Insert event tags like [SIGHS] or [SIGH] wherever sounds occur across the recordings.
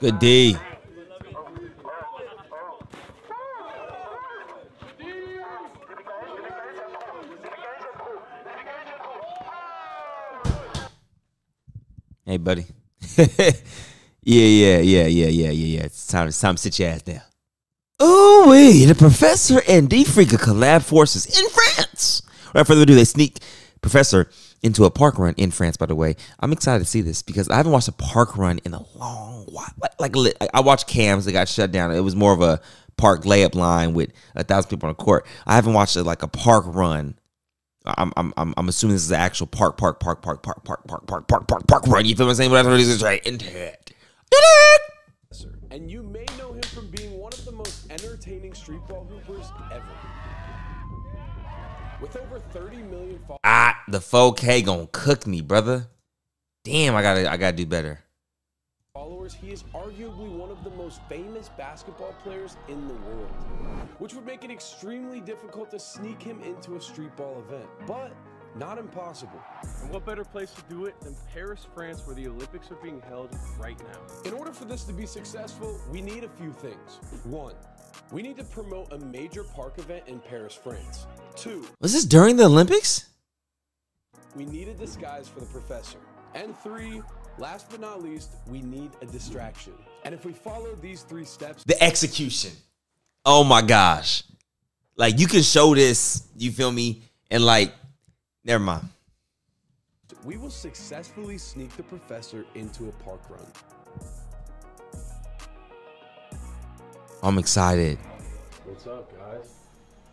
Good D. Hey, buddy. [LAUGHS] yeah, yeah, yeah, yeah, yeah, yeah, yeah. It's time, it's time to sit your ass down. Ooh, wee, the professor and D Friga collab forces in France. Without further ado, they sneak Professor into a park run in France, by the way. I'm excited to see this because I haven't watched a park run in a long while. Like, like I watched cams that got shut down. It was more of a park layup line with a thousand people on the court. I haven't watched it like a park run. I'm I'm I'm, I'm assuming this is the actual park park park park park park park park park park park run. You feel what I'm saying? Whatever it is, right into it. And you may know him from being one of the most entertaining street ball hoopers ever. With over 30 million followers. Ah, the 4K gonna cook me, brother. Damn, I gotta I gotta do better. Followers, he is arguably one of the most famous basketball players in the world, which would make it extremely difficult to sneak him into a street ball event, but not impossible. And what better place to do it than Paris, France, where the Olympics are being held right now? In order for this to be successful, we need a few things. One, we need to promote a major park event in Paris, France. Two, Was this during the Olympics? we need a disguise for the professor. And three, last but not least, we need a distraction. And if we follow these three steps, The execution. Oh my gosh. Like you can show this, you feel me? And like, never mind. we will successfully sneak the professor into a park run. I'm excited. What's up, guys?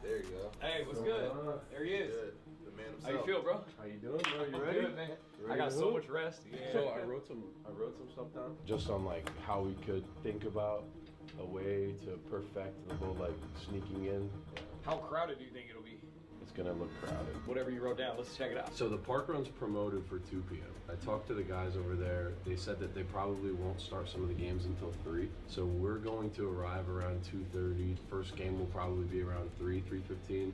There you go. Hey, what's good? There he is. Good. The man How you feel, bro? How you doing, bro? You I'm ready? good, man. You I got so much rest. Yeah. So I wrote some. I wrote some stuff down, just on like how we could think about a way to perfect the whole like sneaking in. How crowded do you think it'll be? It's gonna look crowded. Whatever you wrote down, let's check it out. So the park run's promoted for 2 p.m. I talked to the guys over there. They said that they probably won't start some of the games until 3. So we're going to arrive around 2:30. First game will probably be around 3, 3:15.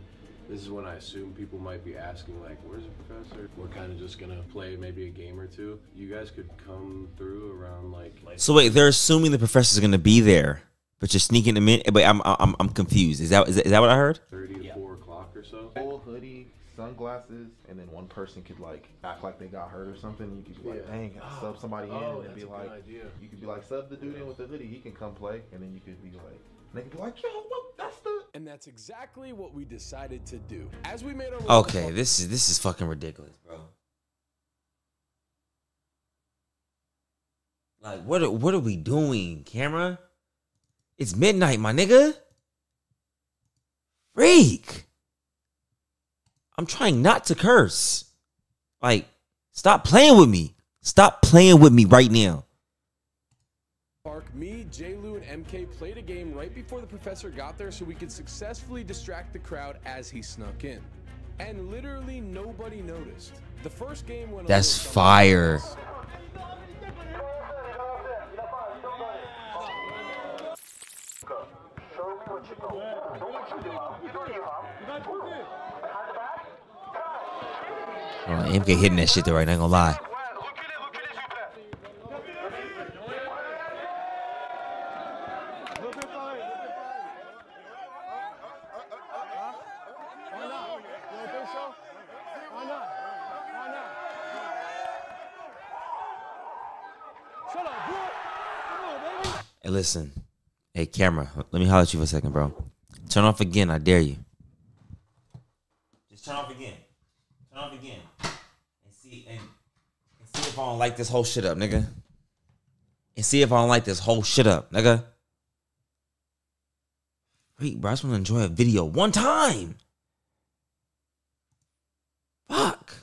This is when I assume people might be asking like, "Where's the professor?" We're kind of just gonna play maybe a game or two. You guys could come through around like. So wait, they're assuming the professor's gonna be there, but you're sneaking them in. But I'm I'm I'm confused. Is that is that, is that what I heard? 30 to 4 o'clock or so. Full hoodie, sunglasses, and then one person could like act like they got hurt or something. You could be like, Yeah. dang, I sub somebody Oh, in, and that's be a good like, idea. you could be like, sub the dude in with the hoodie, he can come play, and then you could be like, and they could be like, yo, what? That's the. And that's exactly what we decided to do. As we made our way to the Okay, this is this is fucking ridiculous, bro. Like, what are, what are we doing, camera? It's midnight, my nigga. Freak. I'm trying not to curse. Like, stop playing with me. Stop playing with me right now. Park, me, J. Lou, and MK played a game right before the professor got there so we could successfully distract the crowd as he snuck in. And literally nobody noticed. The first game went That's fire. Uh, MK hitting that shit though, right? I ain't gonna lie. Listen. Hey, camera. Let me holler at you for a second, bro. Turn off again. I dare you. Just turn off again. Turn off again. And see and, and see if I don't like this whole shit up, nigga. And see if I don't like this whole shit up, nigga. Wait, bro. I just want to enjoy a video one time. Fuck.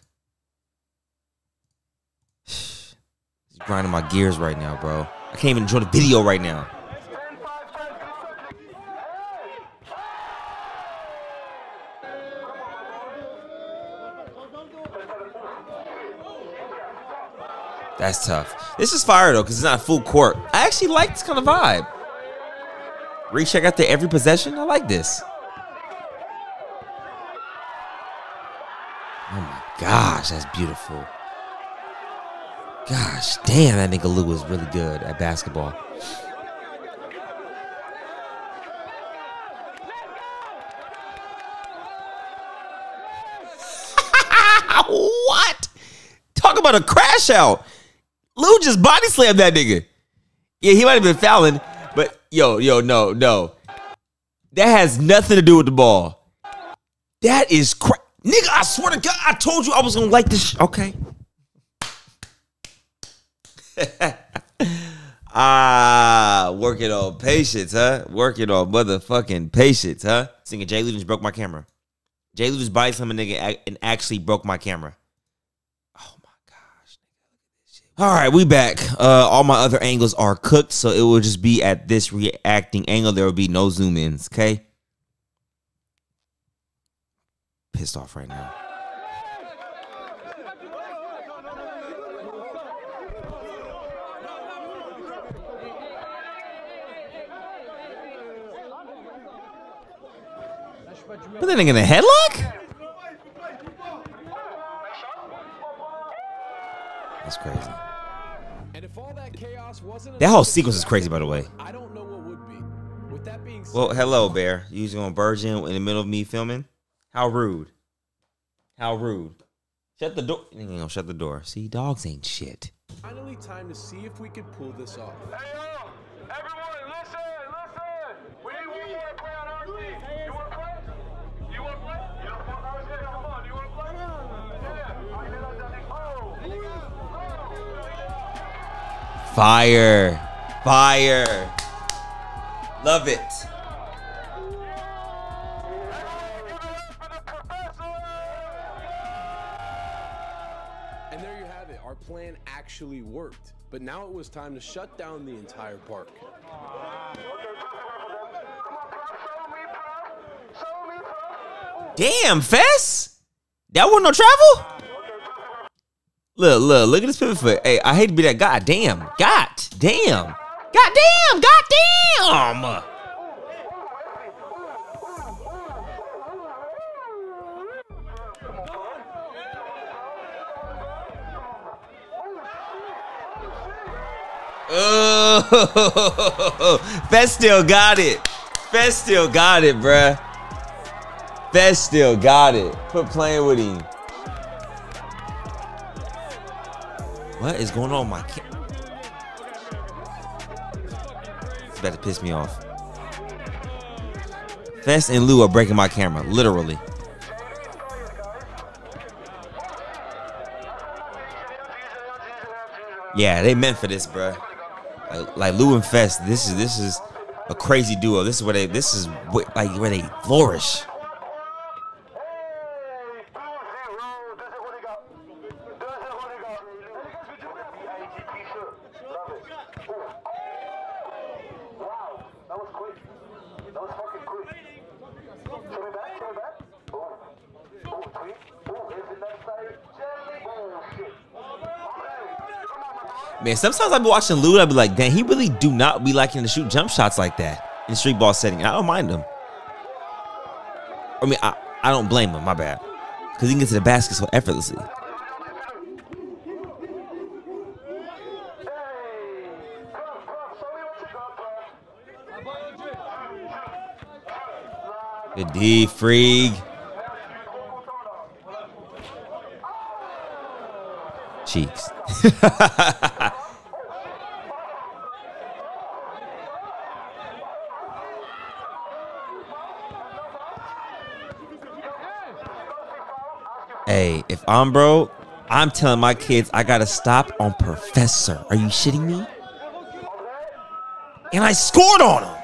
[SIGHS] Grinding my gears right now, bro. I can't even enjoy the video right now. That's tough. This is fire though, because it's not full court. I actually like this kind of vibe. Recheck there every possession. I like this. Oh my gosh, that's beautiful. Gosh, damn, that nigga Lou was really good at basketball. [LAUGHS] what? Talk about a crash out. Lou just body slammed that nigga. Yeah, he might have been fouling, but yo, yo, no, no. That has nothing to do with the ball. That is cra- Nigga, I swear to God, I told you I was gonna like this. okay. [LAUGHS] ah, working on patience, huh? Working on motherfucking patience, huh? Singing Jay just broke my camera. Jay just body slammed a nigga and actually broke my camera. Oh my gosh. All right, we back. Uh, all my other angles are cooked, so it will just be at this reacting angle. There will be no zoom ins. Okay. Pissed off right now. Put that nigga in a headlock? That's crazy. And if all that chaos wasn't That whole sequence is crazy, by the way. I don't know what would be. With that being said, Well, hello, Bear. You just gonna barge in in the middle of me filming? How rude. How rude. Shut the door. You ain't gonna shut the door. See, dogs ain't shit. finally time to see if we could pull this off. Hey, yo! Fire. Fire. Love it. And there you have it. Our plan actually worked. But now it was time to shut down the entire park. Damn, Fess. That wasn't no travel? Look, look, look at this pivot foot. Hey, I hate to be that god damn. God damn. God damn. God damn. Oh, [LAUGHS] Fess still got it. Fess still got it, bruh. Fess still got it. Quit playing with him. What is going on my cam? It's about to piss me off. Fess and Lou are breaking my camera, literally. Yeah, they meant for this, bruh. Like, like Lou and Fess, this is this is a crazy duo. This is where they this is wh- like where they flourish. Man, sometimes I be watching Lou I be like, damn, he really do not be liking to shoot jump shots like that in street ball setting. I don't mind him. I mean, I, I don't blame him, my bad. Because he can get to the basket so effortlessly. The D Freak. Cheeks. [LAUGHS] hey, if I'm bro, I'm telling my kids I gotta stop on Professor. Are you shitting me? And I scored on him.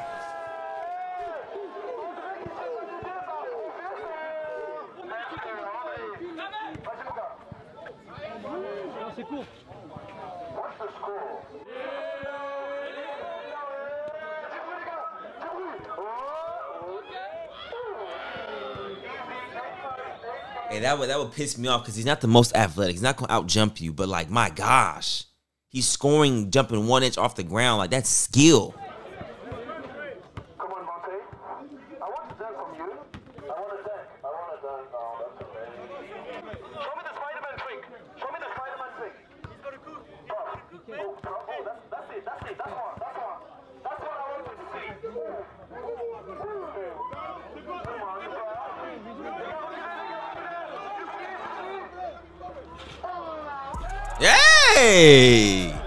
Would that would piss me off because he's not the most athletic. He's not gonna out jump you, but like my gosh, he's scoring jumping one inch off the ground. Like that's skill. Come on, Monte. I want dunk from you. I want dunk. I want dunk. Oh, that's okay. Show me the Spider-Man trick. Show me the Spider-Man trick. He's got a coup. Oh, oh, oh, that's, that's it. That's it. That's one. That's one. That's what I wanted to see. Come on, Hey! I'm not supposed to be able to do it like that.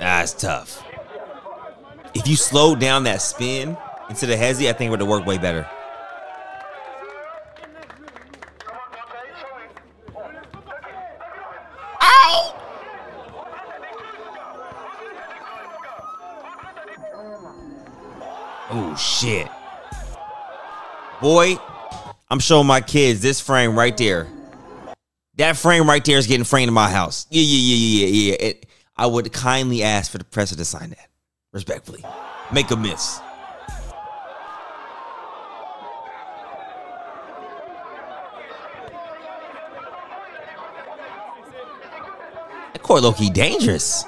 That's tough. If you slow down that spin into the hezzy, I think it would have worked way better. Oh shit. Boy, I'm showing my kids this frame right there. That frame right there is getting framed in my house. Yeah, yeah, yeah, yeah, yeah. It, I would kindly ask for the presser to sign that. Respectfully. Make a miss. That court low key dangerous.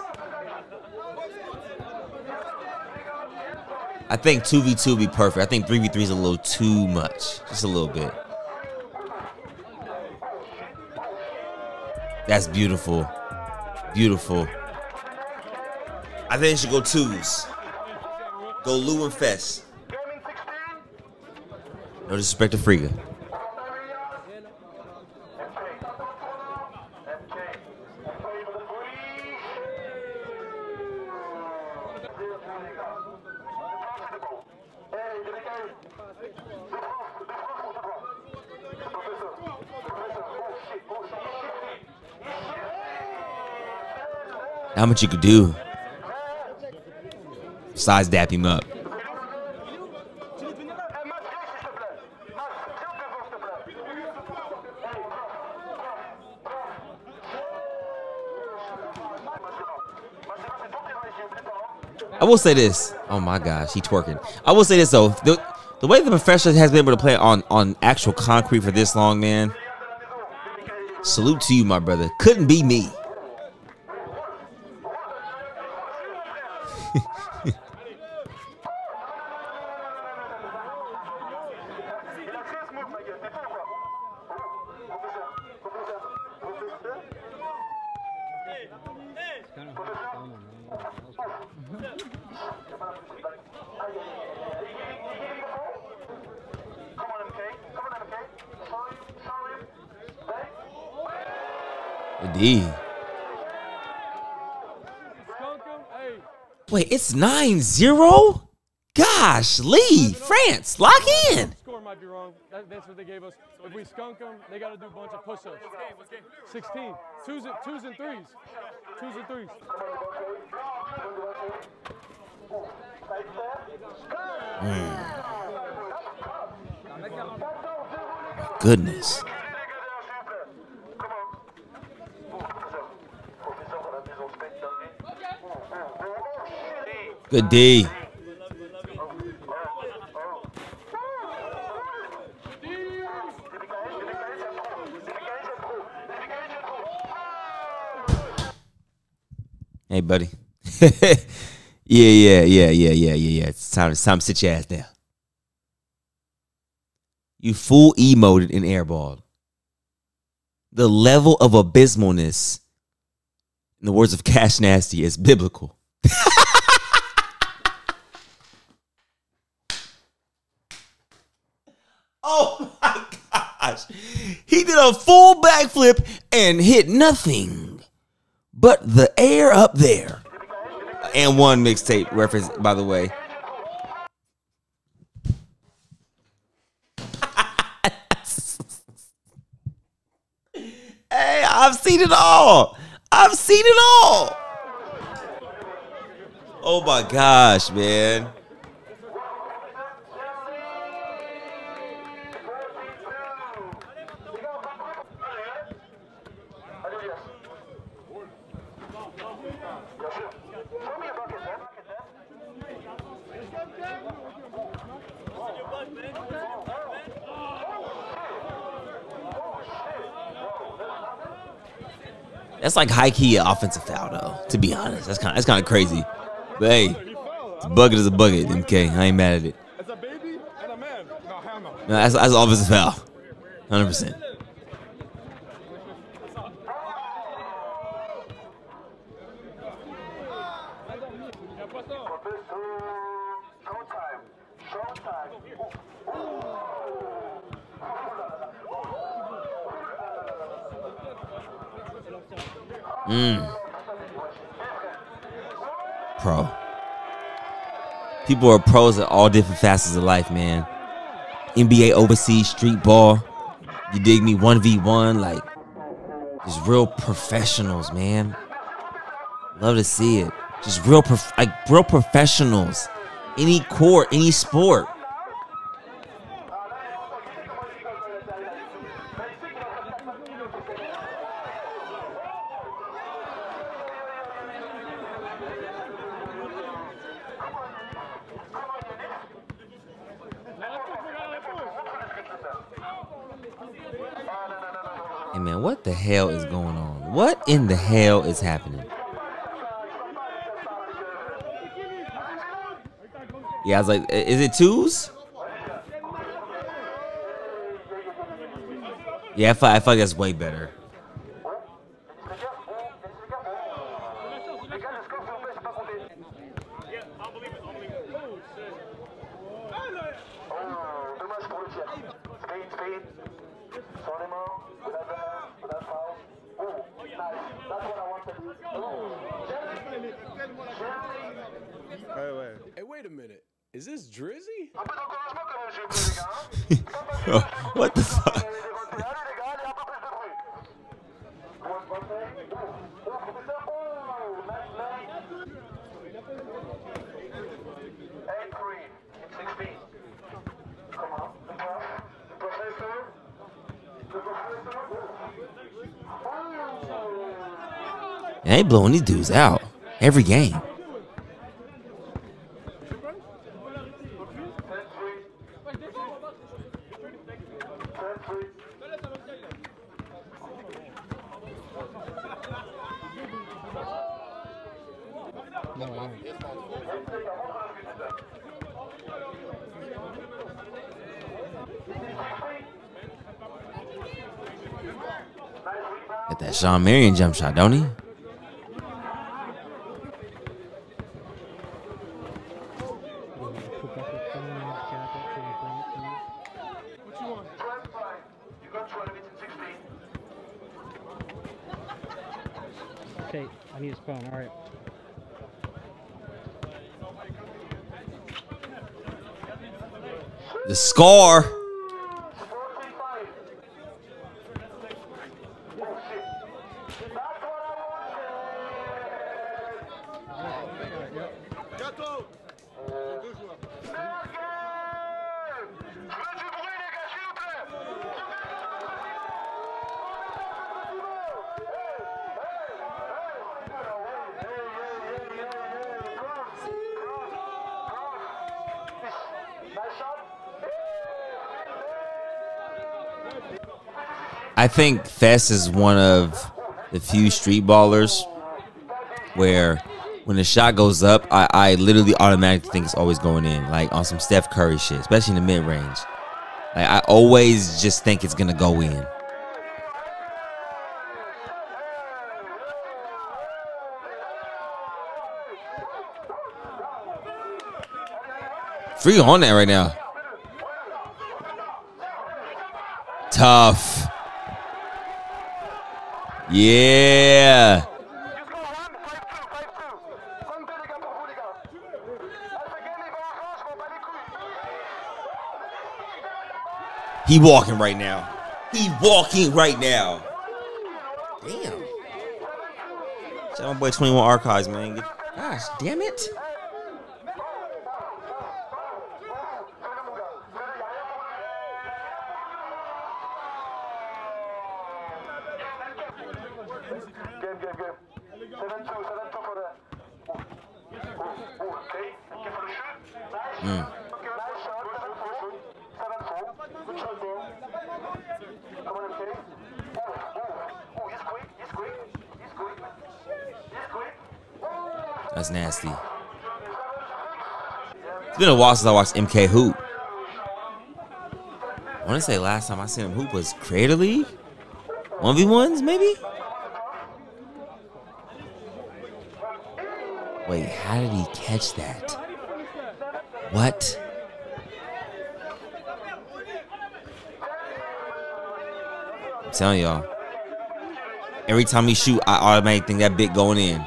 I think 2v2 would be perfect. I think 3v3 is a little too much. Just a little bit. That's beautiful. Beautiful. I think it should go twos. Go Lou and Fess. No disrespect to Friga. How much you could do? Size dap him up. I will say this. Oh my gosh, he twerking. I will say this though. The, the way the professional has been able to play on on actual concrete for this long, man. Salute to you, my brother. Couldn't be me. Indeed. Skunk him. Hey, Wait, it's 9-0? Gosh, Lee, France, lock in. score might be wrong. That, that's what they gave us. If we skunk them, they got to do a bunch of push-ups. 16. Twos and, twos and threes. Twos and threes. My Goodness. Good D. Hey, buddy. [LAUGHS] yeah, yeah, yeah, yeah, yeah, yeah, yeah. It's time, it's time to sit your ass down. You full emoted and airballed. The level of abysmalness, in the words of Cash Nasty, is biblical. [LAUGHS] oh my gosh. He did a full backflip and hit nothing but the air up there. And one mixtape reference, by the way. [LAUGHS] Hey, I've seen it all. I've seen it all. Oh my gosh, man. That's like high key offensive foul though. To be honest, that's kind that's kind of crazy. But hey, a bucket is a bucket. MK, I ain't mad at it. As a baby and a man. No, no. No, that's that's offensive foul, hundred percent. Professor, showtime. Showtime. Mm. Pro. People are pros at all different facets of life, man. NBA overseas street ball. You dig me? 1v1, like just real professionals, man. Love to see it. Just real prof- like real professionals. Any court, any sport. Hey man, what the hell is going on? What in the hell is happening? Yeah, I was like, is it twos? Yeah, I feel, I feel like that's way better. Les gars, le score, s'il vous plaît, c'est pas compté. Oh, dommage pour le tir. Speed, speed. Sur les mains. Without the hand, without foul. Oh, nice. That's what I wanted. Oh, Jerry. Jerry. Hey, wait a minute. Is this Drizzy? Un peu d'encouragement quand même, j'ai vu, les gars. hein. Oh, what the fuck? Allez, les rentrées. Allez, les gars, allez, un peu plus de bruit. One, one, two. Oh, oh, professeur. Oh, nice, nice. Eight, three. It's 16. Come [LAUGHS] on. The prof. The professor. The professor. Oh. And they blowing these dudes out every game. Shawn Marion jump shot, don't he? Twelve, five. You got 12, it's in 16. Okay, I need a spawn. All right. The score. I think Fess is one of the few street ballers where when the shot goes up, I, I literally automatically think it's always going in, like on some Steph Curry shit, especially in the mid range. Like I always just think it's gonna go in. Free on that right now. Tough. Yeah. He walking right now. He walking right now. Damn. Shout out my boy 21 Archives, man. Gosh, damn it. That's nasty. It's been a while since I watched MK hoop. I want to say last time I seen him hoop was Creator League? 1v1s, maybe? Wait, how did he catch that? What? I'm telling y'all. Every time he shoot, I automatically think that bit going in.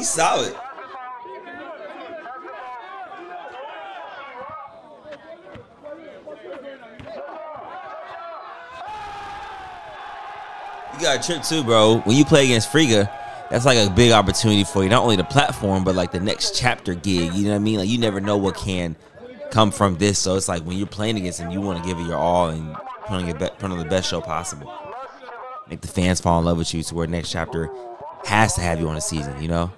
He's solid. You got a trip too, bro. When you play against Friga, that's like a big opportunity for you. Not only the platform, but like the next chapter gig. You know what I mean? Like you never know what can come from this. So it's like when you're playing against him, you want to give it your all and put on your be- put on the best show possible. Make the fans fall in love with you to where next chapter has to have you on a season. You know?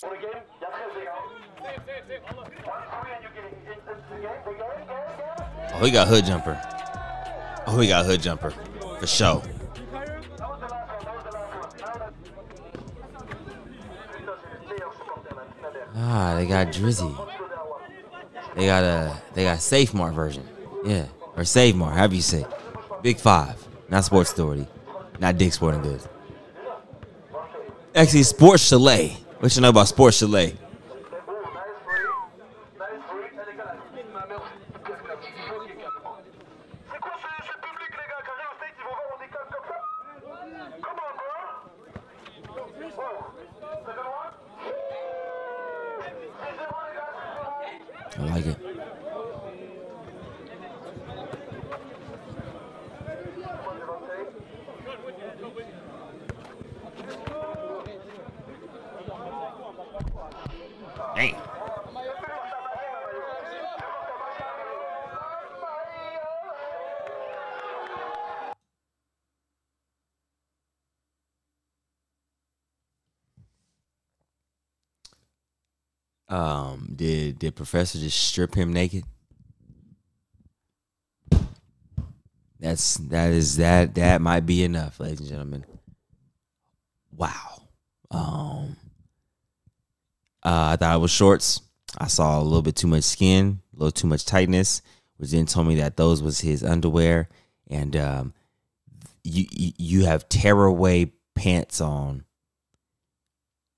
Pour le game, il y a 13 les gars. One three and you get it. It's the game, the game, he got hood jumper. Oh, he got hood jumper for sure. Ah, they got Drizzy. They got a they got Safe Mart version. Yeah. Or Save Mart, you say. Big Five. Not Sports Authority. Not Dick Sporting Goods. Actually, Sports Chalet. What you know about Sports Chalet? Um, did did Professor just strip him naked? That's that is that that might be enough, ladies and gentlemen. Wow. Um uh, I thought it was shorts. I saw a little bit too much skin, a little too much tightness, which then told me that those was his underwear. And um you you, have tearaway pants on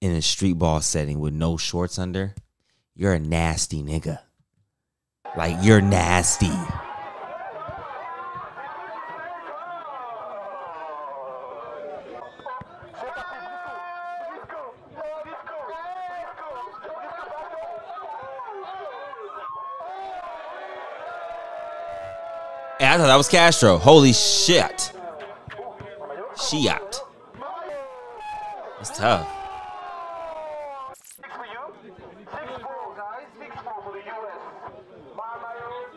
in a street ball setting with no shorts under, you're a nasty nigga. Like you're nasty. Hey, I thought that was Castro. Holy shit. Shiat. That's tough. Six for you. Six four, guys. Six four for the US. Mario.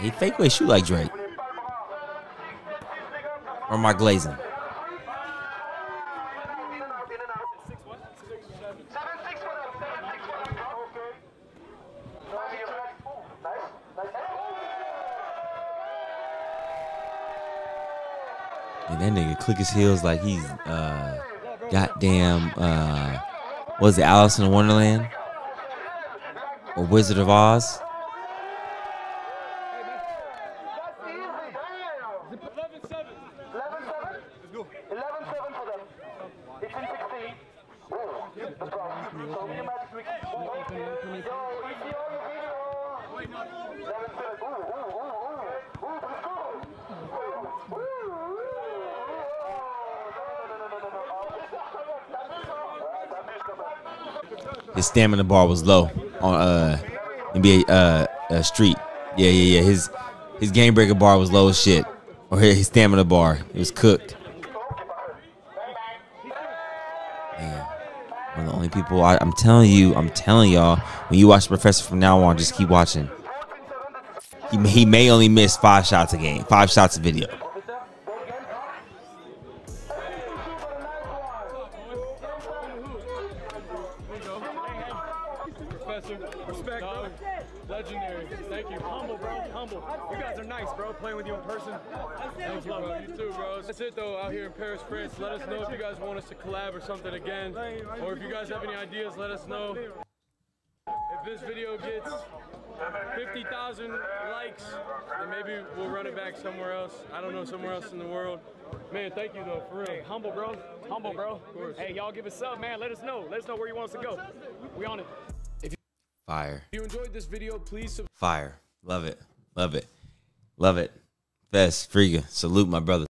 He fake way shoot like Drake. Or am glazing? And that nigga click his heels like he's uh goddamn uh was it Alice in Wonderland? Or Wizard of Oz? Eleven seven. Eleven seven for them. It's in sixteen. Oh, that's problem. So you might quick. Yo, it's the audio video. Eleven seven. Ooh, ooh, ooh, ooh. Ooh, let's go. Ooh, ooh, ooh. No, no, no, no, no, no. That is come His stamina bar was low on uh NBA uh, uh street. Yeah, yeah, yeah. His His game breaker bar was low as shit, or his stamina bar. It was cooked. One of the only people I, I'm telling you, I'm telling y'all, when you watch Professor from now on, just keep watching. He, he may only miss five shots a game, five shots a video. Know, somewhere else in the world. Man, thank you though, for real. Hey, humble, bro. Humble, bro. Hey, y'all give us up, man. Let us know. Let us know where you want us to go. We on it. If you Fire, If you enjoyed this video, please subscribe. fire. Love it, love it, love it. Best Friga, salute my brother.